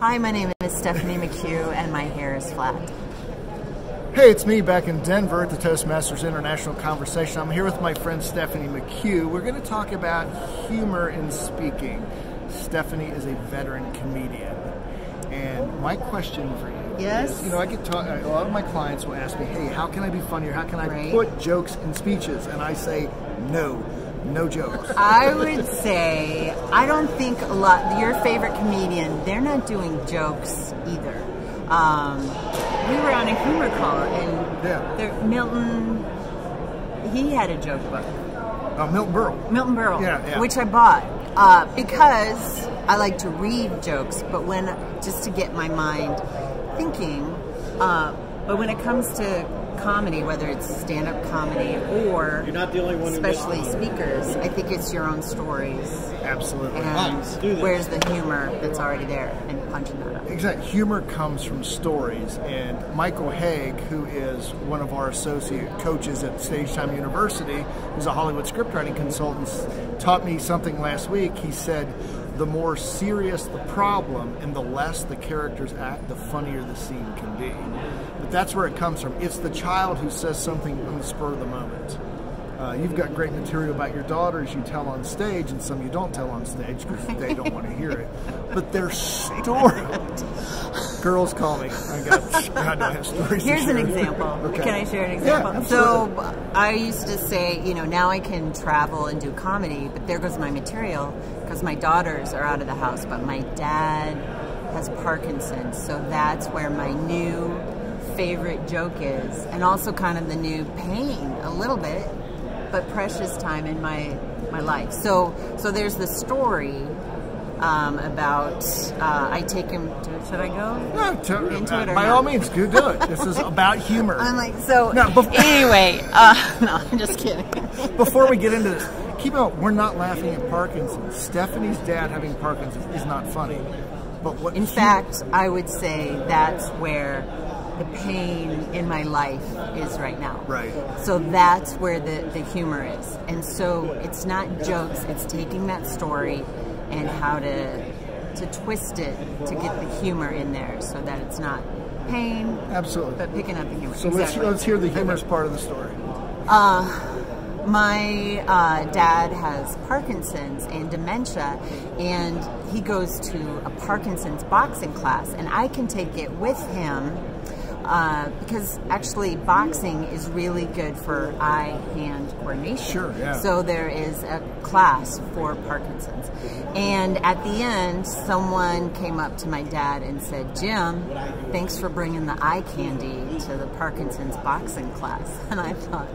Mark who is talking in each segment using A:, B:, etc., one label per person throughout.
A: Hi, my name is Stephanie McHugh, and my hair is flat.
B: Hey, it's me back in Denver at the Toastmasters International Conversation. I'm here with my friend Stephanie McHugh. We're going to talk about humor in speaking. Stephanie is a veteran comedian. And my question for you
A: Yes?
B: is, you know, I get taught, a lot of my clients will ask me, hey, how can I be funnier? How can I
A: Right.
B: put jokes in speeches? And I say, no, no jokes.
A: I would say I don't think a lot. Your favorite comedian, they're not doing jokes either. Um, we were on a humor call, and
B: Yeah.
A: there, Milton, he had a joke book.
B: Uh, Milton Berle.
A: Milton Berle,
B: Yeah, yeah.
A: which I bought uh, because I like to read jokes, but when just to get my mind thinking. Uh, but when it comes to comedy, whether it's stand-up comedy or
C: You're not the only one
A: especially speakers, I think it's your own stories
B: Absolutely.
A: and
C: Let's do this.
A: where's the humor that's already there and punching that up.
B: Exactly. Humor comes from stories. And Michael Hauge, who is one of our associate coaches at Stage Time University, who's a Hollywood scriptwriting consultant, taught me something last week. He said, the more serious the problem and the less the characters act, the funnier the scene can be. But that's where it comes from. It's the child who says something on the spur of the moment. Uh, you've got great material about your daughters you tell on stage, and some you don't tell on stage because they don't want to hear it. But their story. Girls call me. I got. God, I have stories. to
A: Here's an example.
B: Okay.
A: Can I share an
B: Yeah,
A: example?
B: absolutely.
A: so I used to say, you know, now I can travel and do comedy, but there goes my material because my daughters are out of the house, but my dad has Parkinson's, so that's where my new favorite joke is, and also kind of the new pain a little bit, but precious time in my my life. So so there's the story. Um, about uh, I take him. To, should I go
B: No, to-
A: into it or
B: by
A: not?
B: all means, do do it. This is about humor.
A: I'm like, so
B: No, bef-
A: anyway, uh, no, I'm just kidding.
B: Before we get into this, keep mind, we're not laughing at Parkinson's. Stephanie's dad having Parkinson's is not funny. But what
A: In fact, I would say that's where the pain in my life is right now.
B: Right.
A: So that's where the, the humor is. And so it's not jokes, it's taking that story and how to to twist it to get the humor in there so that it's not pain,
B: absolutely.
A: but picking up the humor.
B: So let's let's hear the humorous part of the story.
A: My uh, dad has Parkinson's and dementia, and he goes to a Parkinson's boxing class, and I can take it with him uh, because actually boxing is really good for eye-hand coordination.
B: Sure, yeah.
A: So there is a class for Parkinson's, and at the end, someone came up to my dad and said, "Jim, thanks for bringing the eye candy to the Parkinson's boxing class," and I thought.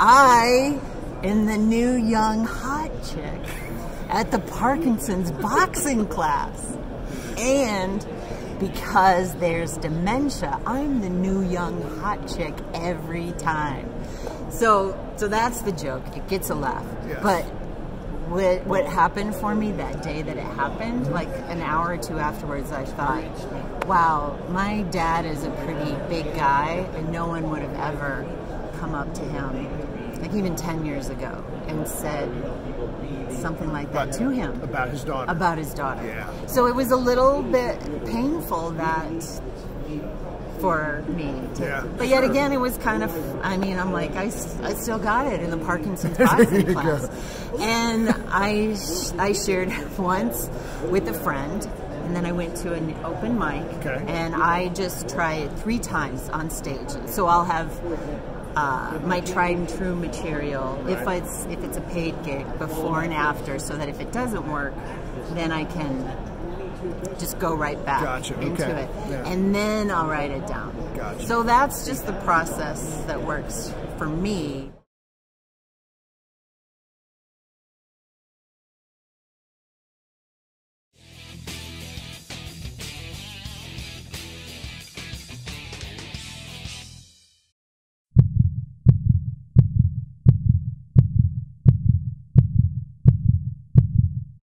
A: I am the new young hot chick at the Parkinson's boxing class. And because there's dementia, I'm the new young hot chick every time. So so that's the joke. It gets a laugh.
B: Yes.
A: But what what happened for me that day that it happened, like an hour or two afterwards, I thought, wow, my dad is a pretty big guy, and no one would have ever come up to him, like even 10 years ago, and said something like that to him
B: About his daughter.
A: about his daughter.
B: Yeah.
A: So it was a little bit painful that for me. To,
B: Yeah,
A: but yet
B: sure.
A: again, it was kind of, I mean, I'm like, I, I still got it in the Parkinson's boxing class.
B: go.
A: And I, I shared once with a friend. And then I went to an open mic,
B: Okay.
A: and I just try it three times on stage. So I'll have uh, my tried and true material if it's if it's a paid gig before and after, so that if it doesn't work, then I can just go right back
B: Gotcha,
A: into
B: okay,
A: it,
B: yeah.
A: and then I'll write it down.
B: Gotcha.
A: So that's just the process that works for me.